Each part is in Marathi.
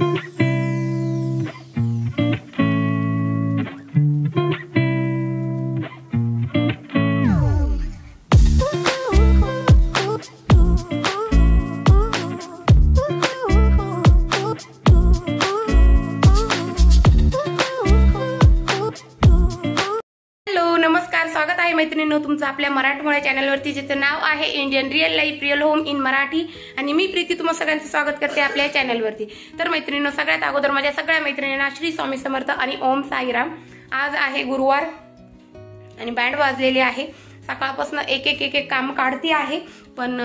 thank you आपल्या मराठमोळ्या चॅनलवरती ज्याचं नाव आहे Indian real life real home in Marathi आणि मी प्रीती तुम्हा सगळ्यांचं स्वागत करते आपल्या चॅनलवरती. तर मैत्रिणींनो सगळ्यात अगोदर माझ्या सगळ्या मैत्रिणींना श्री स्वामी समर्थ आणि ओम साईराम. आज आहे गुरुवार आणि बँड वाजलेली आहे. सकाळपासून एक एक एक एक काम काढते आहे पण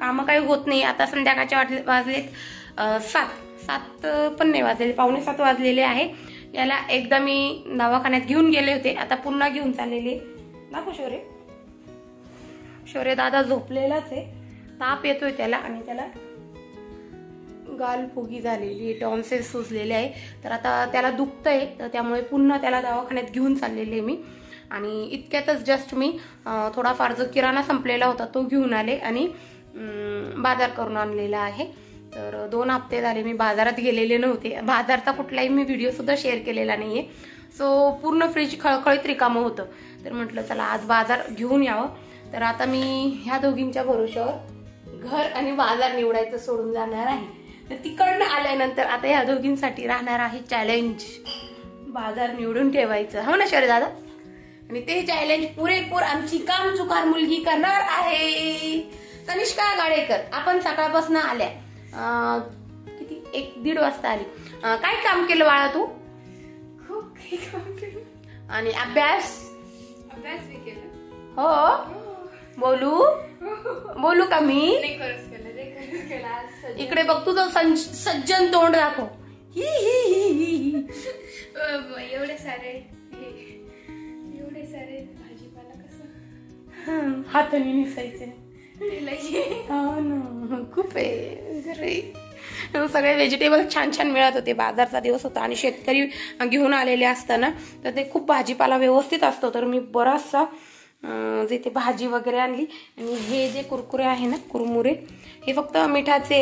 कामं काही होत नाही. आता संध्याकाळच्या वाजले वाजलेत सात. सात पण नाही वाजलेले पावणे सात वाजलेले आहे. याला एकदा मी दवाखान्यात घेऊन गेले होते. आता पुन्हा घेऊन चाललेले दाखव शौर्य? शौर्य दादा झोपलेलाच आहे. ताप येतोय त्याला आणि त्याला गाल फुगी झालेली टॉन्सेस सुजलेले आहे. तर आता त्याला दुखतंय. तर त्यामुळे पुन्हा त्याला दवाखान्यात घेऊन चाललेले मी. आणि इतक्यातच जस्ट मी थोडाफार जो किराणा संपलेला होता तो घेऊन आले आणि बाजार करून आणलेला आहे. तर दोन हप्ते झाले मी बाजारात गेलेले नव्हते. बाजारचा कुठलाही मी व्हिडिओ सुद्धा शेअर केलेला नाहीये. सो पूर्ण फ्रीज खळखळीत रिकामं होतं. तर म्हटलं चला आज बाजार घेऊन यावं. तर आता मी ह्या दोघींच्या भरोशावर घर आणि बाजार निवडायचं सोडून जाणार आहे. तर तिकडनं आल्यानंतर आता ह्या दोघींसाठी राहणार आहे चॅलेंज बाजार निवडून ठेवायचं. हो ना शर दादा? आणि ते चॅलेंज पुरेपूर आमची काम चुकार मुलगी करणार आहे. कनिष्का गाडेकर आपण सकाळपासून आल्या. किती? एक दीड वाजता आली. काय काम केलं बाळा तू? खूप काही काम केलं. आणि अभ्यास? अभ्यास बी केला हो. बोलू? बोलू का मी? नाही खरंच केलं नाही खरंच केलं. आज सध्या. इकडे बघ तुझं संज- सज्जन तोंड दाखव. ही ही ही ही ही. अं, एवढे सारे हे- एवढे सारे भाजीपाला कसं? हाताने निसायचे. ते लई. हा ना खूप आहे. सगळे व्हेजिटेबल छान छान मिळत होते. बाजारचा दिवस होता आणि शेतकरी घेऊन आलेले असताना तर ते खूप भाजीपाला व्यवस्थित असतो. तर मी बराचसा जिथे जे ते भाजी वगैरे आणली आणि हे जे कुरकुरे आहे ना कुरमुरे हे फक्त मिठाचे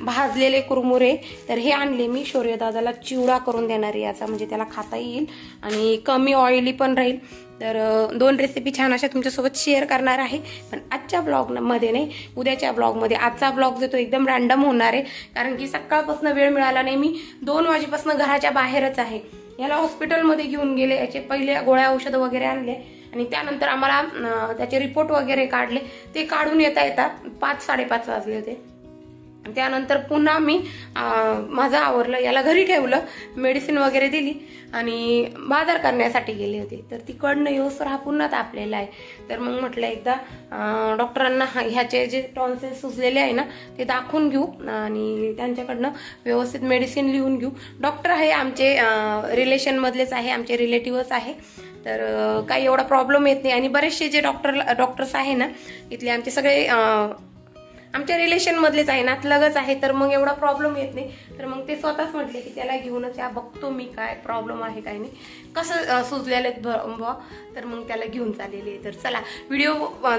भाजलेले कुरमुरे तर हे आणले मी. शौर्यदादाला चिवडा करून देणार याचा म्हणजे त्याला खाता येईल आणि कमी ऑइली पण राहील. तर दोन रेसिपी छान अशा तुमच्यासोबत शेअर करणार आहे. पण आजच्या ब्लॉगमध्ये नाही उद्याच्या ब्लॉगमध्ये आजचा ब्लॉग जो तो एकदम रॅन्डम होणार आहे. कारण की सकाळपासून वेळ मिळाला नाही मी दोन वाजेपासून घराच्या बाहेरच आहे. याला हॉस्पिटलमध्ये घेऊन गेले याचे पहिले गोळ्या औषधं वगैरे आणले. आणि त्यानंतर आम्हाला त्याचे रिपोर्ट वगैरे काढले. ते काढून येता येता पाच साडेपाच वाजले होते. त्यानंतर पुन्हा मी माझं आवरलं याला घरी ठेवलं मेडिसिन वगैरे दिली आणि बाजार करण्यासाठी गेले होते. तर तिकडनं येऊसर हा पुन्हा तापलेला आहे. तर मग म्हटलं एकदा डॉक्टरांना ह्याचे जे टॉन्सेस सुचलेले आहे ना ते दाखवून घेऊ आणि त्यांच्याकडनं व्यवस्थित मेडिसिन लिहून घेऊ. डॉक्टर आहे आमचे रिलेशनमधलेच आहे आमचे रिलेटिव्हच आहे. तर काही एवढा प्रॉब्लेम येत नाही. आणि बरेचसे जे डॉक्टर डॉक्टर्स आहे ना इथले आमचे सगळे आमच्या रिलेशनमधलेच आहे नातलगच आहे तर मग एवढा प्रॉब्लेम येत नाही. तर मग ते स्वतःच म्हटले की त्याला घेऊनच या बघतो मी काय प्रॉब्लेम आहे काय नाही. कसं अं, सुचलेलं ब- बुवा? तर मग त्याला घेऊन चाललेली आहे. तर चला व्हिडिओ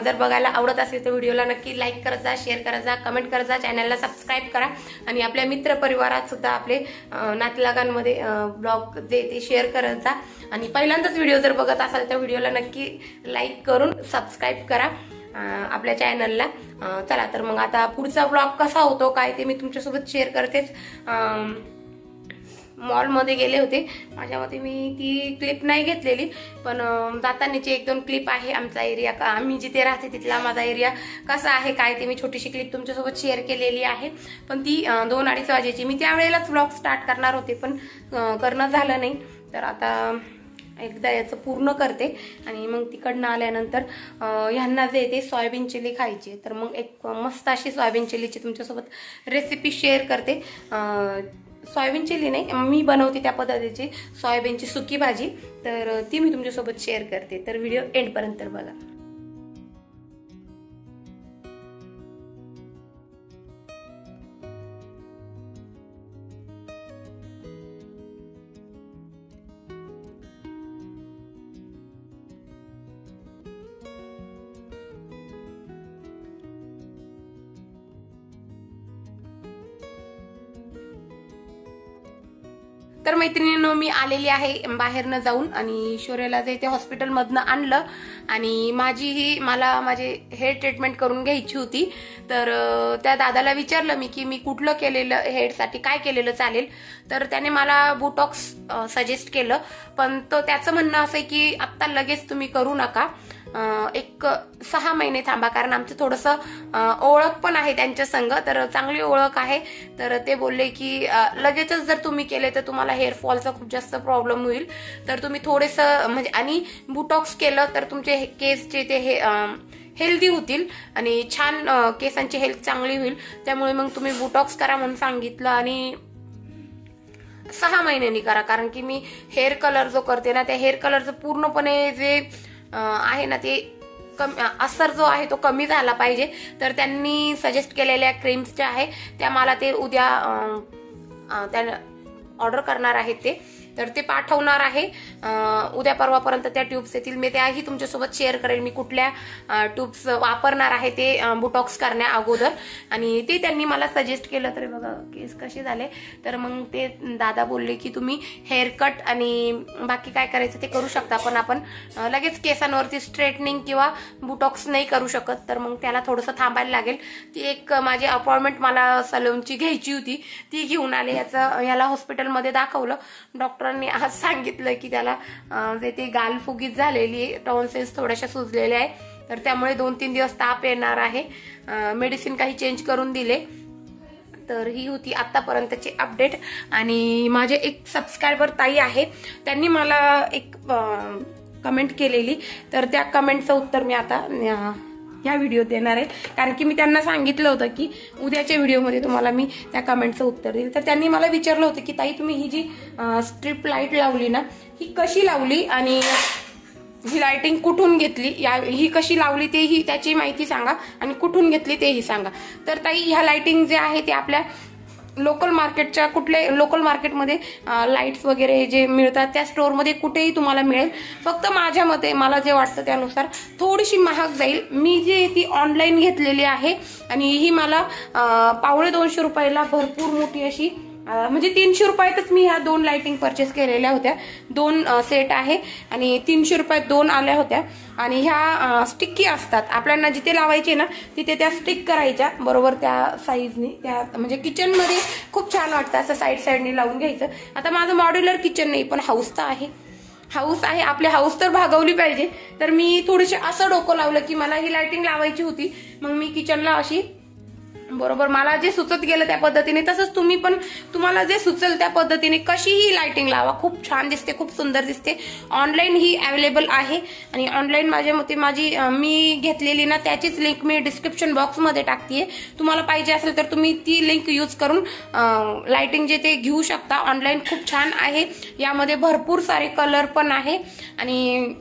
जर बघायला आवडत असेल तर व्हिडिओला नक्की लाईक करत जा शेअर करत जा कमेंट करत जा चॅनलला सबस्क्राईब करा. आणि आपल्या मित्रपरिवारात सुद्धा आपले नातलगांमध्ये ब्लॉग जे ते शेअर करत जा. आणि पहिल्यांदाच व्हिडिओ जर बघत असाल तर व्हिडिओला नक्की लाईक करून सबस्क्राईब करा. आपल्या चॅनलला चला तर मग आता पुढचा ब्लॉग कसा होतो काय ते मी तुमच्यासोबत शेअर करतेच. मॉलमध्ये गेले होते. माझ्या मते मी ती क्लिप नाही घेतलेली पण जातानाची एक दोन क्लिप आहे आमचा एरिया का आम्ही जिथे राहते तिथला माझा एरिया कसा आहे काय ते मी छोटीशी क्लिप तुमच्यासोबत शेअर केलेली आहे. पण ती दोन अडीच वाजेची. मी त्यावेळेलाच ब्लॉग स्टार्ट करणार होते पण करणं झालं नाही. तर आता एकदा याचं पूर्ण करते. आणि मग तिकडनं आल्यानंतर ह्यांना जे ते सोयाबीन चिली खायची तर मग एक मस्त अशी सोयाबीन चिलीची तुमच्यासोबत रेसिपी शेअर करते. सोयाबीन चिली नाही मी बनवते त्या पद्धतीची सोयाबीनची सुकी भाजी. तर ती मी तुमच्यासोबत शेअर करते. तर व्हिडिओ एंडपर्यंत बघा. मैत्रिणीनं मी आलेली आहे बाहेरनं जाऊन आणि शौर्याला जे ते हॉस्पिटलमधनं आणलं आणि माझी ही मला माझे हेअर ट्रीटमेंट करून घ्यायची होती. तर त्या दादाला विचारलं मी की मी कुठलं केलेलं हेअरसाठी काय केलेलं चालेल? तर त्याने मला बुटॉक्स सजेस्ट केलं. पण तो त्याचं म्हणणं असं आहे की आत्ता लगेच तुम्ही करू नका. एक सहा महिने थांबा कारण आमचं थोडंसं ओळख पण आहे त्यांच्या संग तर चांगली ओळख आहे. तर ते बोलले की लगेचच जर तुम्ही केले तर तुम्हाला हेअर फॉलचा खूप जास्त प्रॉब्लेम होईल. तर तुम्ही थोडेसं म्हणजे आणि बुटॉक्स केलं तर तुमचे हे- केसचे ते हे हेल्दी होतील आणि छान केसांची हेल्थ चांगली होईल. त्यामुळे मग तुम्ही बुटॉक्स करा म्हणून सांगितलं आणि सहा महिन्यांनी करा कारण की मी हेअर कलर जो करते ना त्या हेअर कलरचं पूर्णपणे जे आहे ना ते कमी असर जो आहे तो कमी झाला पाहिजे. तर त्यांनी सजेस्ट केलेल्या क्रीम्स ज्या आहे त्या मला ते उद्या त्या ऑर्डर करणार आहेत ते. तर ते पाठवणार आहे. उद्या परवापर्यंत त्या ट्यूब्स येतील. मी त्याही तुमच्यासोबत शेअर करेल मी कुठल्या ट्यूब्स वापरणार आहे ते बुटॉक्स करण्या अगोदर. आणि ते त्यांनी मला सजेस्ट केलं तरी बघा केस कसे झाले. तर मग ते दादा बोलले की तुम्ही हेअर कट आणि बाकी काय करायचं ते करू शकता. पण आपण लगेच केसांवरती स्ट्रेटनिंग किंवा बुटॉक्स नाही करू शकत. तर मग त्याला थोडंसं थांबायला लागेल. ती एक माझी अपॉइंटमेंट मला सलूनची घ्यायची होती. ती घेऊन आले. याचं याला हॉस्पिटलमध्ये दाखवलं. डॉक्टर डॉक्टरांनी आज सांगितलं की त्याला जे ते गाल फुगीत झालेली टॉन्सेस थोड्याशा सुजलेल्या आहे तर त्यामुळे दोन तीन दिवस ताप येणार आहे. मेडिसिन काही चेंज करून दिले. तर ही होती आतापर्यंतची अपडेट. आणि माझे एक सबस्क्रायबर ताई आहे त्यांनी मला एक कमेंट केलेली. तर त्या कमेंटचं उत्तर मी आता ह्या व्हिडिओत देणार आहे. कारण की मी त्यांना सांगितलं होतं की उद्याच्या व्हिडिओमध्ये तुम्हाला मी त्या कमेंटचं उत्तर देईल. तर त्यांनी मला विचारलं होतं की ताई तुम्ही ही जी स्ट्रीप लाइट लावली ना ही कशी लावली आणि ही लायटिंग कुठून घेतली? या ही कशी लावली तेही त्याची माहिती सांगा आणि कुठून घेतली तेही सांगा. तर ताई ह्या लाईटिंग जे आहे ते आपल्या लोकल मार्केटच्या कुठले लोकल मार्केटमध्ये लाईट्स वगैरे जे मिळतात त्या स्टोअरमध्ये कुठेही तुम्हाला मिळेल. फक्त माझ्या मते मला जे वाटतं त्यानुसार थोडीशी महाग जाईल. मी जी ती ऑनलाईन घेतलेली आहे आणि ही मला पावळे पावणे दोनशे रुपयाला भरपूर मोठी अशी म्हणजे तीनशे रुपयातच मी ह्या दोन लाइटिंग परचेस केलेल्या होत्या. दोन सेट आहे आणि तीनशे रुपयात दोन आल्या होत्या. आणि ह्या स्टिक्की असतात. आपल्याला जिथे लावायचे ना तिथे त्या स्टिक करायच्या. बरोबर त्या साईजनी त्या म्हणजे किचनमध्ये खूप छान वाटतं असं साईड साईडने लावून घ्यायचं. आता माझं मॉड्युलर किचन नाही पण हाऊस तर आहे. हाऊस आहे. आपली हाऊस तर भागवली पाहिजे. तर मी थोडीशी असं डोकं लावलं की मला ही लाइटिंग लावायची होती. मग मी किचनला अशी बरोबर. मला जे सुचत गेलं त्या पद्धतीने तसंच तुम्ही पण तुम्हाला जे सुचेल त्या पद्धतीने कशीही लाइटिंग लावा. खूप छान दिसते खूप सुंदर दिसते. ऑनलाईन ही अवेलेबल आहे. आणि ऑनलाईन माझ्या मते माझी मी घेतलेली ना त्याचीच लिंक मी डिस्क्रिप्शन बॉक्समध्ये टाकते तुम्हाला पाहिजे असेल तर तुम्ही ती लिंक यूज करून लाइटिंग जे ते घेऊ शकता. ऑनलाईन खूप छान आहे. यामध्ये भरपूर सारे कलर पण आहे. आणि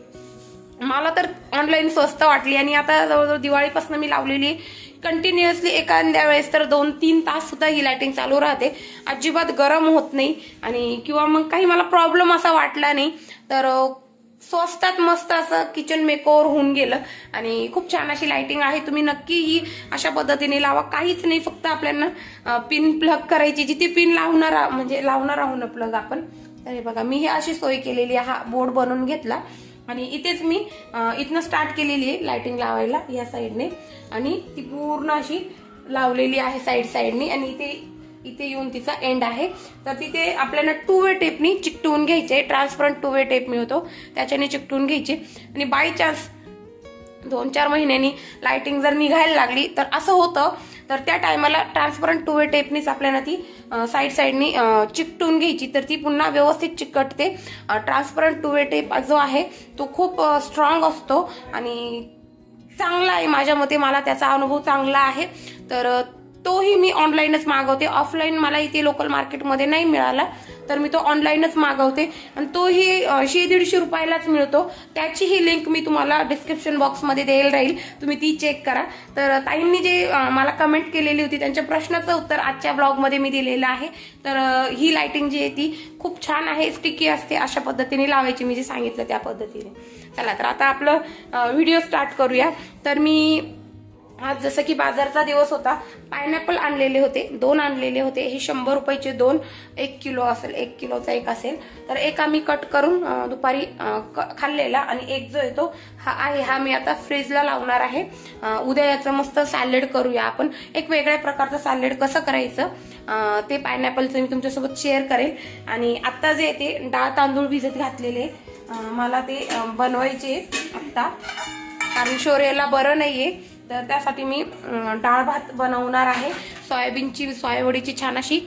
मला तर ऑनलाईन स्वस्त वाटली. आणि आता जवळजवळ दिवाळीपासून मी लावलेली कंटिन्युअसली एखाद्या वेळेस तर दोन तीन तास सुद्धा ही लायटिंग चालू राहते. अजिबात गरम होत नाही. आणि किंवा मग काही मला प्रॉब्लेम असा वाटला नाही. तर स्वस्तात मस्त असं किचन मेकओव्हर होऊन गेलं. आणि खूप छान अशी लाइटिंग आहे. तुम्ही नक्की ही अशा पद्धतीने लावा. काहीच नाही फक्त आपल्याला पिन प्लग करायची. जिथे पिन लावणार म्हणजे लावणार आहोत ना प्लग आपण. तर हे बघा मी हे अशी सोय केलेली आहे. हा बोर्ड बनवून घेतला. आणि इथेच मी इथनं स्टार्ट केलेली आहे लायटिंग लावायला या साईडने आणि ती पूर्ण अशी लावलेली आहे साईड साईडनी आणि इथे इथे येऊन तिचा एंड आहे. तर तिथे आपल्याला टू वे टेपनी चिकटवून घ्यायचे ट्रान्सपरंट टू वे टेप मिळतो. त्याच्याने चिकटवून घ्यायचे. आणि बाय चान्स दोन चार महिन्यांनी लायटिंग जर निघायला लागली तर असं होतं तर त्या टायमाला ट्रान्सपरंट टू वे टेपनीच आपल्याला ती साईड साईडनी चिकटून घ्यायची. तर ती पुन्हा व्यवस्थित चिकटते. ट्रान्सपरंट टू वे टेप जो आहे तो खूप स्ट्रॉंग असतो. आणि चांगला आहे. माझ्या मते मला त्याचा अनुभव चांगला आहे. तर तोही मी ऑनलाईनच मागवते. ऑफलाईन मला इथे लोकल मार्केटमध्ये नाही मिळाला तर मी तो ऑनलाईनच मागवते. आणि तोही शे दीडशे रुपयालाच मिळतो. त्याचीही लिंक मी तुम्हाला डिस्क्रिप्शन बॉक्समध्ये द्यायला राहील. तुम्ही ती चेक करा. तर ताईंनी जे मला कमेंट केलेली होती त्यांच्या प्रश्नाचं उत्तर आजच्या ब्लॉगमध्ये मी दिलेलं आहे. तर ही लायटिंग जी आहे ती खूप छान आहे स्टिकी असते अशा पद्धतीने लावायची मी जे सांगितलं त्या पद्धतीने. चला तर आता आपलं व्हिडिओ स्टार्ट करूया. तर मी आज जसं की बाजारचा दिवस होता पायनॅपल आणलेले होते दोन आणलेले होते हे शंभर रुपयाचे दोन एक किलो असेल एक किलोचा एक असेल. तर एक आम्ही कट करून दुपारी क- खाल्लेला आणि एक जो येतो हा आहे हा मी आता फ्रीजला लावणार आहे. उद्या याचं मस्त सॅलेड करूया आपण. एक वेगळ्या प्रकारचं सॅलेड कसं करायचं ते पायनॅपलचं मी तुमच्यासोबत शेअर करेल. आणि आत्ता जे ते डाळ तांदूळ भिजत घातलेले मला ते बनवायचे आत्ता. कारण शौर्याला बरं नाहीये. तर त्यासाठी मी डाळ भात बनवणार आहे. सोयाबीनची सोयाबडीची छान अशी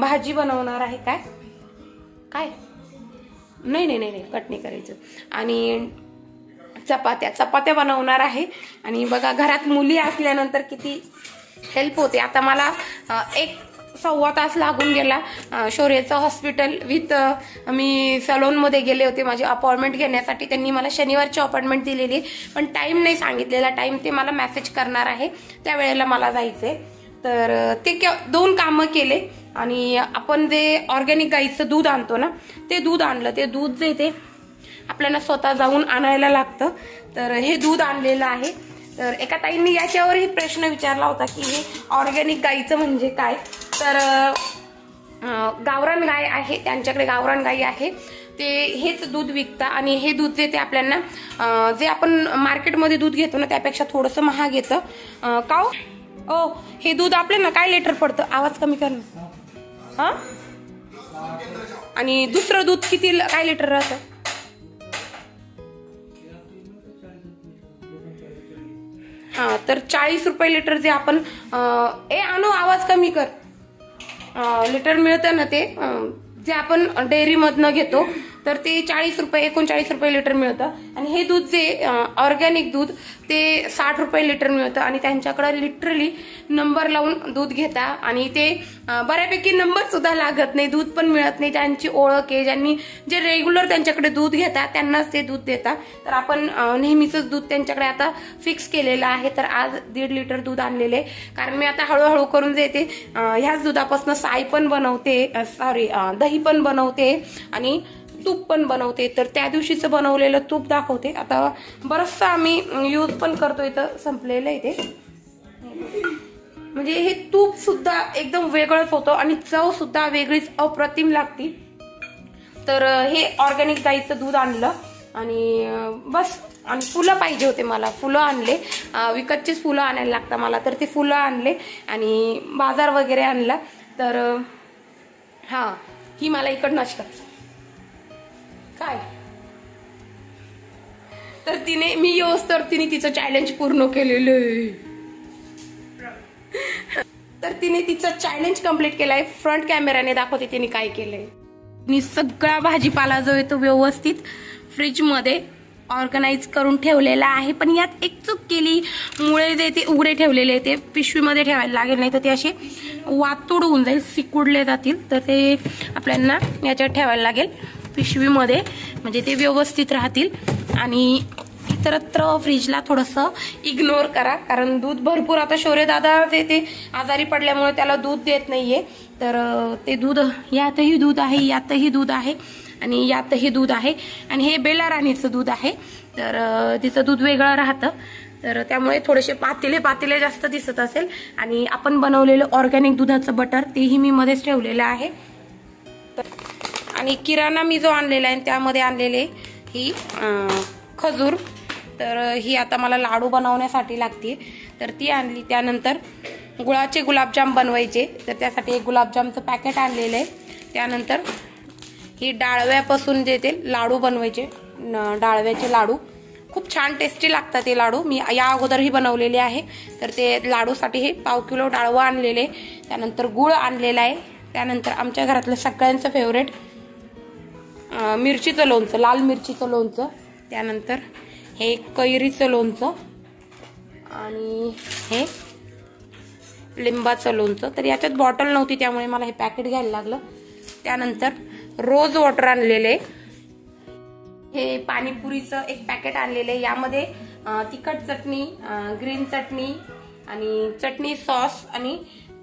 भाजी बनवणार आहे. काय? काय? नाही नाही नाही नाही कट नाही करायचं. आणि चपात्या चपात्या बनवणार आहे. आणि बघा घरात मुली असल्यानंतर किती हेल्प होते. आता मला एक सव्वा तास लागून गेला. शौर्यचं शौर्याचं हॉस्पिटल विथ मी सलोनमध्ये गेले होते. माझी अपॉइंटमेंट घेण्यासाठी त्यांनी मला शनिवारची अपॉइंटमेंट दिलेली. पण टाईम नाही सांगितलेला. टाईम ते मला मेसेज करणार आहे. त्यावेळेला मला जायचंय. तर ते दोन कामं केले. आणि आपण जे ऑर्गॅनिक गाईचं दूध आणतो ना ते दूध आणलं. ते दूध जे ते आपल्याला स्वतः जाऊन आणायला लागतं. तर हे दूध आणलेलं आहे. तर एका ताईंनी याच्यावरही प्रश्न विचारला होता की हे ऑर्गॅनिक गाईचं म्हणजे काय? तर गावरान गाय आहे त्यांच्याकडे गावरान गाई आहे. ते हेच दूध विकता आणि हे दूध जे ते आपल्याला जे आपण मार्केटमध्ये दूध घेतो ना त्यापेक्षा थोडंसं महाग येतं. का हो? ओ हे दूध आपल्याला काय लिटर पडतं? आवाज कमी कर ना. आणि दुसरं दूध किती काय लिटर राहतं? हा तर चाळीस रुपये लिटर जे आपण ए आणू आवाज कमी कर. लिटर मिळतं ना ते जे आपण डेअरीमधनं घेतो तर ते चाळीस रुपये एकोणचाळीस रुपये लिटर मिळतं. आणि हे दूध जे ऑर्गॅनिक दूध ते साठ रुपये लिटर मिळतं. आणि त्यांच्याकडे लिटरली नंबर लावून दूध घेता. आणि ते बऱ्यापैकी नंबर सुद्धा लागत नाही दूध पण मिळत नाही. ज्यांची ओळख आहे ज्यांनी जे रेग्युलर त्यांच्याकडे दूध घेतात त्यांनाच ते दूध देतात तर आपण नेहमीचंच दूध त्यांच्याकडे आता फिक्स केलेलं आहे. तर आज दीड लिटर दूध आणलेले कारण मी आता हळूहळू करून जे ते ह्याच दुधापासून साय पण बनवते सॉरी दही पण बनवते. आणि तूप पण बनवते. तर त्या दिवशीचं बनवलेलं तूप दाखवते. आता बरंचसं आम्ही यूज पण करतो इथं संपलेलं आहे ते. म्हणजे हे तूप सुद्धा एकदम वेगळंच होतं आणि चव सुद्धा वेगळीच अप्रतिम लागती. तर हे ऑर्गॅनिक गाईचं दूध आणलं आणि बस. आणि फुलं पाहिजे होते मला. फुलं आणले. विकतचीच फुलं आणायला लागतं मला. तर ते फुलं आणले आणि बाजार वगैरे आणला. तर हां ही मला इकडनं अशी काय? तर तिने मी येऊस तर तिने तिचं चॅलेंज पूर्ण केलेलं आहे. तर तिने तिचं चॅलेंज कंप्लीट केलंय. फ्रंट कॅमेराने दाखवते तिने काय केलंय. मी सगळा भाजीपाला जो आहे तो व्यवस्थित फ्रीजमध्ये ऑर्गनाईज करून ठेवलेला आहे. पण यात एक चूक केली. मुळे जे ते उघडे ठेवलेले ते पिशवीमध्ये ठेवायला लागेल नाही तर ते असे वातोड होऊन जाईल सिकुडले जातील. तर ते आपल्याला याच्यात ठेवायला लागेल. पिशवीमध्ये म्हणजे ते व्यवस्थित राहतील. आणि इतरत्र फ्रीजला थोडंसं इग्नोर करा कारण दूध भरपूर आता शौर्य दादा ते ते आजारी पडल्यामुळे त्याला दूध देत नाहीये. तर ते दूध यातही दूध आहे यातही दूध आहे आणि यातही दूध आहे. आणि हे बेला राणीचं दूध आहे. तर तिचं दूध वेगळं राहतं. तर त्यामुळे थोडेसे पातेले पातेले जास्त दिसत असेल. आणि आपण बनवलेलं ऑर्गॅनिक दुधाचं बटर तेही मी मध्येच ठेवलेलं आहे. तर- आणि किराणा मी जो आणलेला आहे त्यामध्ये आणलेले ही खजूर. तर ही आता मला लाडू बनवण्यासाठी लागते तर ती आणली त्यानंतर गुळाचे गुलाबजाम बनवायचे. तर त्यासाठी एक गुलाबजामचं पॅकेट आणलेलं आहे. त्यानंतर ही डाळव्यापासून जे ते लाडू बनवायचे न- डाळव्याचे लाडू. खूप छान टेस्टी लागतात ते लाडू. मी या अगोदरही बनवलेले आहे. तर ते लाडूसाठी हे पाव किलो डाळवं आणलेले त्यानंतर गुळ आणलेला आहे. त्यानंतर आमच्या घरातलं सगळ्यांचं फेवरेट मिरचीचं लोणचं लाल मिरचीचं लोणचं त्यानंतर हे कैरीचं लोणचं आणि हे लिंबाचं लोणचं. तर याच्यात बॉटल नव्हती त्यामुळे मला हे पॅकेट घ्यायला लागलं. त्यानंतर रोज वॉटर आणलेले. हे पाणीपुरीचं एक पॅकेट आणलेलं. आहे यामध्ये तिखट चटणी ग्रीन चटणी आणि चटणी सॉस आणि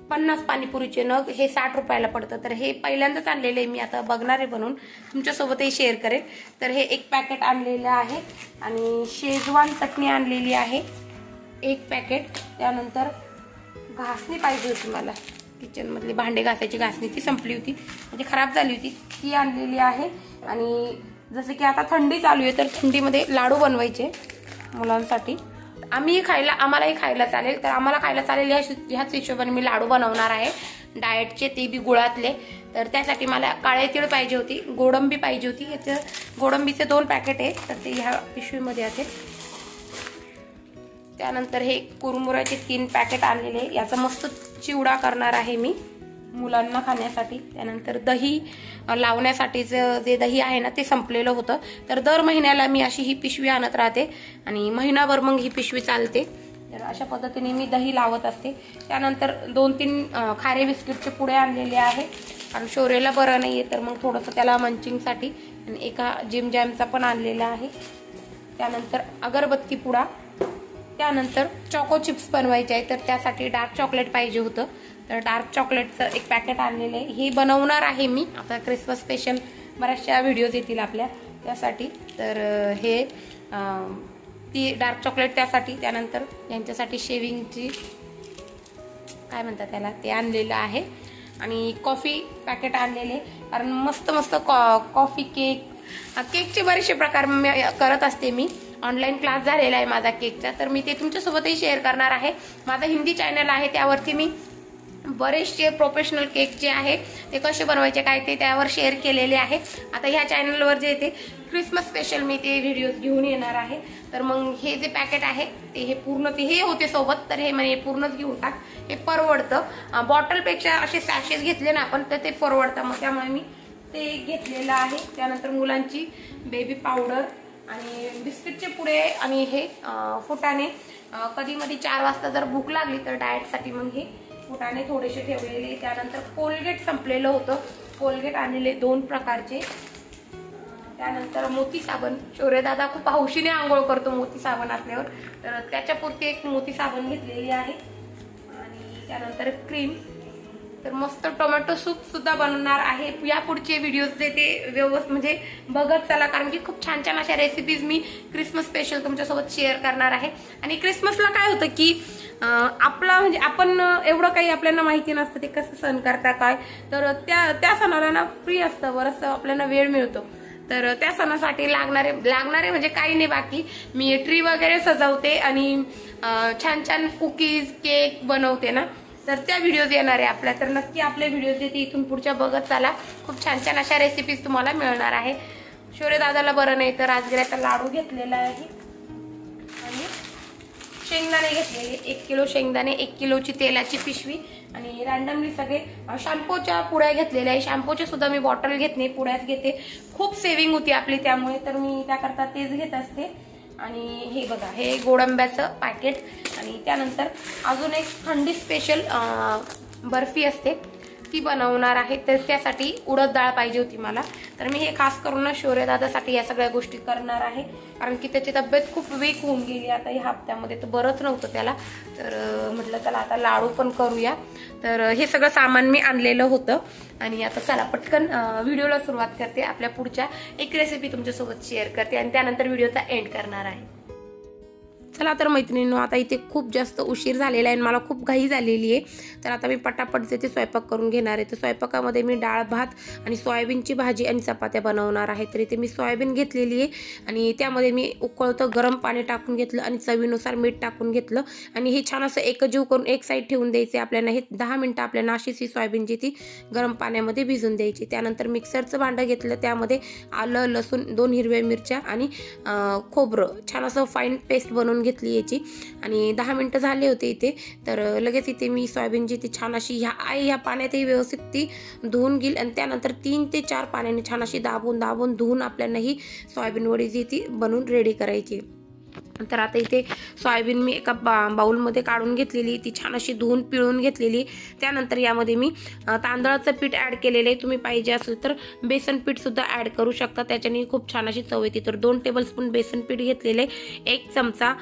पन्नास पाणीपुरीचे नग हे साठ रुपयाला पडतं. तर हे पहिल्यांदाच आणलेलं आहे मी आता बघणार आहे बनवून. तुमच्यासोबतही शेअर करेल तर हे एक पॅकेट आणलेलं आहे आणि शेजवान चटणी आणलेली आहे. एक पॅकेट. त्यानंतर घासणी पाहिजे होती मला. किचनमधली भांडे घासायची घासणी ती संपली होती. म्हणजे खराब झाली होती. ती आणलेली आहे. आणि जसं की आता थंडी चालू आहे तर थंडीमध्ये लाडू बनवायचे मुलांसाठी. आम्ही खायला आम्हालाही खायला चालेल. तर आम्हाला खायला चालेल ह्या ह्याच हिशोबाने मी लाडू बनवणार आहे. डाएटचे ते बी गुळातले. तर त्यासाठी मला काळे तीळ पाहिजे होती गोडंबी पाहिजे होती. याचं गोडंबीचे दोन पॅकेट आहे तर ते ह्या पिशवीमध्ये असेल त्यानंतर हे कुरमुराचे तीन पॅकेट आणलेले याचा मस्त चिवडा करणार आहे मी. मुलांना खाण्यासाठी त्यानंतर दही लावण्यासाठीचं जे दही आहे ना ते संपलेलं होतं. तर दर महिन्याला मी अशी ही पिशवी आणत राहते आणि महिनाभर मग ही पिशवी चालते. तर अशा पद्धतीने मी दही लावत असते. त्यानंतर दोन तीन खारे बिस्किटचे पुढे आणलेले आहे. कारण शोरेला बरं नाही आहे तर मग थोडंसं त्याला मंचिंगसाठी आणि एका जिम जॅमचा पण आणलेला आहे. त्यानंतर अगरबत्ती पुडा. त्यानंतर चॉको चिप्स बनवायचे आहे तर त्यासाठी डार्क चॉकलेट पाहिजे होतं. तर डार्क चॉकलेटचं एक पॅकेट आणलेलं आहे. हे बनवणार आहे मी. आता क्रिसमस स्पेशल बऱ्याचशा व्हिडिओज येतील आपल्या त्यासाठी. तर हे ती डार्क चॉकलेट त्यासाठी त्यानंतर यांच्यासाठी शेविंगची काय म्हणतात त्याला ते आणलेलं आहे. आणि कॉफी पॅकेट आणलेले कारण मस्त मस्त कॉ कॉफी केक. केकचे बरेचसे प्रकार मी करत असते मी. ऑनलाईन क्लास झालेला आहे माझा केकचा. तर मी ते तुमच्यासोबतही शेअर करणार आहे. माझा हिंदी चॅनल आहे त्यावरती मी बरेचसे प्रोफेशनल केक जे आहे ते कसे बनवायचे काय ते त्यावर शेअर केलेले आहे आता ह्या चॅनलवर जे ते क्रिसमस स्पेशल मी ते व्हिडिओज घेऊन येणार आहे. तर मग हे जे पॅकेट आहे ते हे पूर्ण ते हे होते सोबत तर हे म्हणजे पूर्णच घेऊन टाक. हे परवडतं. बॉटलपेक्षा असे सॅशेस घेतले ना आपण तर ते परवडतं. मग त्यामुळे मी ते घेतलेलं आहे. त्यानंतर मुलांची बेबी पावडर आणि बिस्किटचे पुडे आणि हे फुटाने कधी मधी चार वाजता जर भूक लागली तर डाएटसाठी मग हे फुटाने थोडेसे ठेवलेले. त्यानंतर कोलगेट संपलेलं होतं. कोलगेट आणलेले दोन प्रकारचे. त्यानंतर मोती साबण. शौर्यदादा खूप हौशीने आंघोळ करतो मोती साबण असल्यावर. तर त्याच्यापुरती एक मोती साबण घेतलेली आहे. आणि त्यानंतर क्रीम तर मस्त टोमॅटो सूप सुद्धा बनवणार आहे. या पुढचे व्हिडिओज जे ते व्यवस्थित म्हणजे बघत चला. कारण की खूप छान छान अशा रेसिपीज मी क्रिसमस स्पेशल तुमच्यासोबत शेअर करणार आहे. आणि क्रिसमसला काय होतं की आपला म्हणजे आपण एवढं काही आपल्याला माहिती नसतं ते कसं सण करता काय. तर त्या त्या सणाला ना फ्री असतं. बरंच आपल्याला वेळ मिळतो. तर त्या सणासाठी लागणारे लागणारे म्हणजे काही नाही बाकी. मी ट्री वगैरे सजवते आणि छान छान कुकीज केक बनवते ना. तर त्या व्हिडिओज येणार आहे आपल्या. तर नक्की आपले व्हिडिओज जे ते इथून पुढच्या बघत चाला. खूप छान छान अशा रेसिपीज तुम्हाला मिळणार आहे. शौर्य दादाला बरं नाही तर राजगिऱ्याचा लाडू घेतलेला आहे. आणि शेंगदाणे घेतलेले. एक किलो शेंगदाणे एक किलोची तेलाची पिशवी. आणि रॅन्डमली सगळे शॅम्पूच्या पुड्या घेतलेल्या आहे. शॅम्पूची सुद्धा मी बॉटल घेत नाही पुड्याच घेते. खूप सेविंग होती आपली त्यामुळे. तर मी त्याकरता तेच घेत असते. आणि हे बघा हे गोडंब्याचं पॅकेट आणि त्यानंतर अजून एक थंडी स्पेशल बर्फी असते. ती बनवणार आहे. तर त्यासाठी उडद डाळ पाहिजे होती मला. तर मी हे खास करून शौर्यदादासाठी या सगळ्या गोष्टी करणार आहे. कारण की त्याची तब्येत खूप वीक होऊन गेली. आता या हप्त्यामध्ये तर बरंच नव्हतं त्याला. तर म्हटलं चला आता लाडू पण करूया. तर हे सगळं सामान मी आणलेलं होतं. आणि आता चला पटकन व्हिडिओला सुरुवात करते. आपल्या पुढच्या एक रेसिपी तुमच्यासोबत शेअर करते. आणि त्यानंतर व्हिडिओचा एंड करणार आहे. चला तर मैत्रिणींनो आता इथे खूप जास्त उशीर झालेला आहे आणि मला खूप घाई झालेली आहे. तर आता मी पटापट ते स्वयंपाक करून घेणार आहे. तर स्वयंपाकामध्ये मी डाळ भात आणि सोयाबीनची भाजी आणि चपात्या बनवणार आहे. तर इथे मी सोयाबीन घेतलेली आहे आणि त्यामध्ये मी उकळतं गरम पाणी टाकून घेतलं आणि चवीनुसार मीठ टाकून घेतलं. आणि हे छान असं एकजीव करून एक साईड ठेवून द्यायचे आपल्याला. हे दहा मिनटं आपल्याला अशीच ही सोयाबीनची ती गरम पाण्यामध्ये भिजून द्यायची. त्यानंतर मिक्सरचं भांडं घेतलं. त्यामध्ये आलं लसूण दोन हिरव्या मिरच्या आणि खोबरं. छान असं फाईन पेस्ट बनवून घेतली याची. आणि दहा मिनटं झाले होते इथे. तर लगेच इथे मी सोयाबीनची ती छान अशी ह्या आई ह्या पाण्यातही व्यवस्थित ती धुवून घेईल. आणि त्यानंतर तीन ते चार पाण्याने छान अशी दाबून दाबून धुवून आपल्याला ही सोयाबीन वडी जी ती बनवून रेडी करायची. तर आता इथे सोयाबीन मी एका बा बाऊलमध्ये काढून घेतलेली. ती छान अशी धुवून पिळून घेतलेली. त्यानंतर यामध्ये मी तांदळाचं पीठ ॲड केलेलं आहे तुम्ही पाहिजे असेल तर बेसन पीठसुद्धा ॲड करू शकता. त्याच्याने खूप छान अशी चव येते. तर दोन टेबलस्पून बेसन पीठ घेतलेले एक चमचा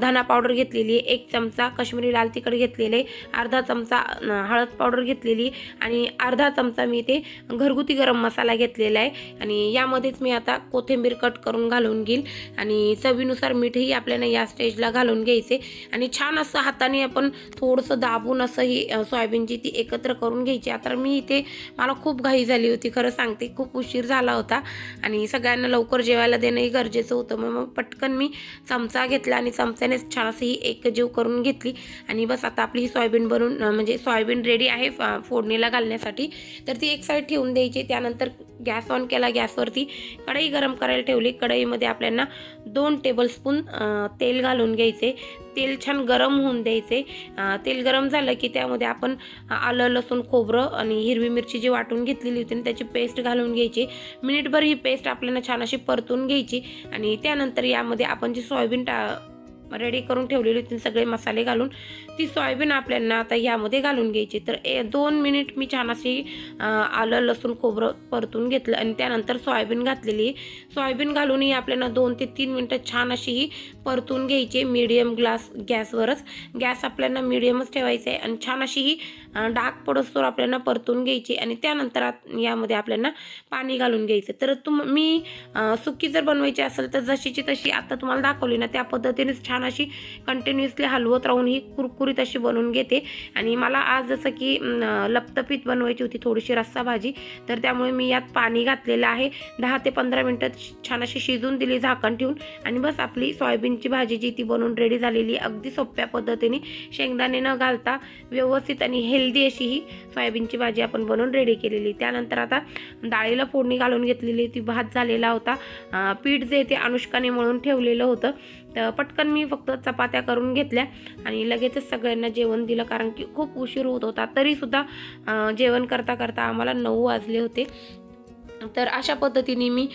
धना पावडर घेतलेली. एक चमचा कश्मीरी लाल तिखट घेतलेले अर्धा चमचा हळद पावडर घेतलेली. आणि अर्धा चमचा मी इथे घरगुती गरम मसाला घेतलेला आहे आणि यामध्येच मी आता कोथिंबीर कट करून घालून घेईल. आणि चवीनुसार मीठ मीठही आपल्याला या स्टेजला घालून घ्यायचे. आणि छान असं हाताने आपण थोडंसं दाबून असं ही सोयाबीनची ती एकत्र करून घ्यायची. आता मी इथे मला खूप घाई झाली होती खरं सांगते. खूप उशीर झाला होता. आणि सगळ्यांना लवकर जेवायला देणंही गरजेचं होतं. मग मग पटकन मी चमचा घेतला आणि चमच्यानेच छान असं ही एकजीव करून घेतली. आणि बस आता आपली ही सोयाबीन बनवून म्हणजे सोयाबीन रेडी आहे फ- फोडणीला घालण्यासाठी. तर ती एक साईड ठेवून द्यायची. त्यानंतर गॅस ऑन केला गॅसवरती कढई गरम करायला ठेवली. कढईमध्ये आपल्याला दोन टेबलस्पून तेल घालून घ्यायचे. तेल छान गरम होऊन द्यायचे. तेल गरम झालं की त्यामध्ये आपण आलं लसूण खोबरं आणि हिरवी मिरची जी वाटून घेतलेली होती ना त्याची पेस्ट घालून घ्यायची. मिनिटभर ही पेस्ट आपल्याला छान अशी परतून घ्यायची आणि त्यानंतर यामध्ये आपण जी सोयाबीन टा रेडी करून ठेवलेली होती सगळे मसाले घालून ती सोयाबीन आपल्याला आता यामध्ये घालून घ्यायची. तर ए दोन मिनिट मी छान अशी आलं लसूण खोबरं परतून घेतलं आणि त्यानंतर सोयाबीन घातलेली. सोयाबीन घालूनही आपल्याला दोन ते तीन मिनटं छान अशी ही परतून घ्यायचे मीडियम ग्लास गॅसवरच गॅस आपल्याला मिडियमच ठेवायचा आहे. आणि छान अशी ही डाग पडसतोर आपल्याला परतून घ्यायची. आणि त्यानंतर यामध्ये आपल्याला पाणी घालून घ्यायचं. तर तुम मी सुकी जर बनवायची असेल तर जशीची तशी आता तुम्हाला दाखवली ना त्या पद्धतीनेच छान अशी कंटिन्युअसली हलवत राहून ही कुरकुरीत अशी बनवून घेते. आणि मला आज जसं की लपतपीत बनवायची होती थोडीशी रस्सा भाजी तर त्यामुळे मी यात पाणी घातलेलं आहे. दहा ते पंधरा मिनटं छान अशी शिजून दिली झाकण ठेवून. आणि बस आपली सोयाबीन सोयाबीनची भाजी जी ती बनवून रेडी झालेली अगदी सोप्या पद्धतीने. शेंगदाणे न घालता व्यवस्थित आणि हेल्दी अशी ही सोयाबीनची भाजी आपण बनवून रेडी केलेली त्यानंतर आता डाळीला फोडणी घालून घेतलेली ती भात झालेला होता. पीठ जे ते अनुष्काने मळून ठेवलेलं होतं. तर पटकन मी फक्त चपात्या करून घेतल्या आणि लगेचच सगळ्यांना जेवण दिलं कारण की खूप उशीर होत होता. तरीसुद्धा जेवण करता करता आम्हाला नऊ वाजले होते. तर अशा पद्धतीने मी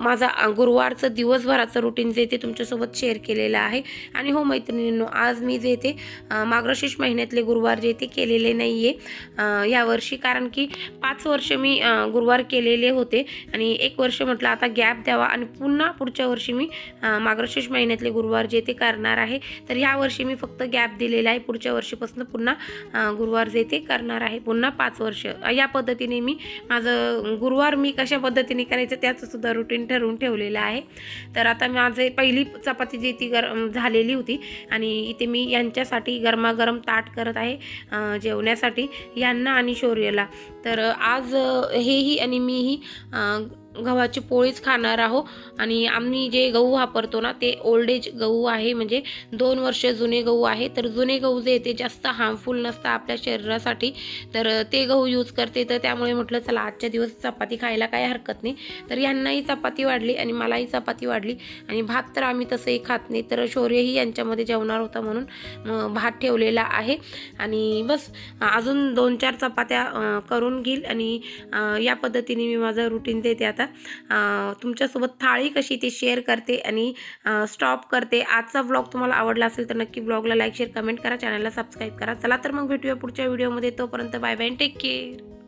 माझा गुरुवारचं दिवसभराचं रुटीन जे ते तुमच्यासोबत शेअर केलेलं आहे. आणि हो मैत्रिणींनो आज मी जे ते माग्रशीष मार्गशीर्ष महिन्यातले गुरुवार जे ते केलेले नाही आहे यावर्षी कारण की पाच वर्ष मी गुरुवार केलेले होते. आणि एक वर्ष म्हटलं आता गॅप द्यावा आणि पुन्हा पुढच्या वर्षी मी माग्रशीष मार्गशीर्ष महिन्यातले गुरुवार जे ते करणार आहे. तर ह्या वर्षी मी फक्त गॅप दिलेला आहे. पुढच्या वर्षीपासून पुन्हा गुरुवार जे ते करणार आहे. पुन्हा पाच वर्ष. या पद्धतीने मी माझं गुरुवार मी कशा पद्धतीने करायचं त्याचं सुद्धा रुटीन ठरवून ठेवलेलं आहे. तर आता माझे पहिली चपाती जी ती गरम झालेली होती आणि इथे मी यांच्यासाठी गरमागरम ताट करत आहे जेवण्यासाठी यांना आणि शौर्यला. तर आज हेही आणि मीही गव्हाची पोळीच खाणार आहो आणि आम्ही जे गहू वापरतो ना ते ओल्ड एज गहू आहे. म्हणजे दोन वर्ष जुने गहू आहे. तर जुने गहू जे ते जास्त हार्मफुल नसतं आपल्या शरीरासाठी. तर ते गहू यूज करते. तर त्यामुळे म्हटलं चला आजच्या दिवस चपाती खायला काही हरकत नाही. तर यांनाही चपाती वाढली आणि मलाही चपाती वाढली. आणि भात तर आम्ही तसंही खात नाही. तर शौर्यही यांच्यामध्ये जेवणार होता म्हणून मग भात ठेवलेला आहे. आणि बस अजून दोन चार चपात्या करून घेईल. आणि या पद्धतीने मी माझं रुटीन देते. आता अं, तुमच्यासोबत थाळी कशी ती शेअर करते आणि स्टॉप करते आजचा व्लॉग तुम्हाला आवडला असेल तर नक्की ब्लॉगला लाईक शेअर कमेंट करा. चॅनलला सबस्क्राईब करा. चला तर मग भेटूया पुढच्या व्हिडिओमध्ये तोपर्यंत बाय बाय टेक केअर